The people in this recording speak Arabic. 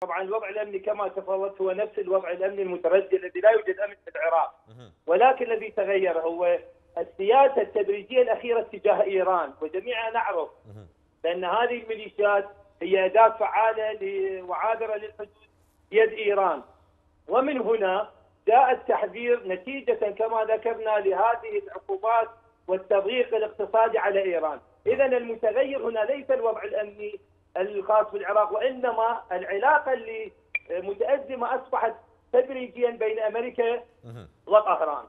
طبعا الوضع الأمني كما تفضلت هو نفس الوضع الأمني المتردي الذي لا يوجد أمن في العراق. ولكن الذي تغير هو السياسة التدريجية الأخيرة تجاه إيران وجميعنا نعرف بأن هذه الميليشيات هي أداة فعالة وعابرة للحدود بيد إيران. ومن هنا جاء التحذير نتيجة كما ذكرنا لهذه العقوبات والتضييق الاقتصادي على إيران، اذا المتغير هنا ليس الوضع الأمني الخاص بالعراق وإنما العلاقة اللي متازمه أصبحت تدريجيا بين أمريكا وطهران.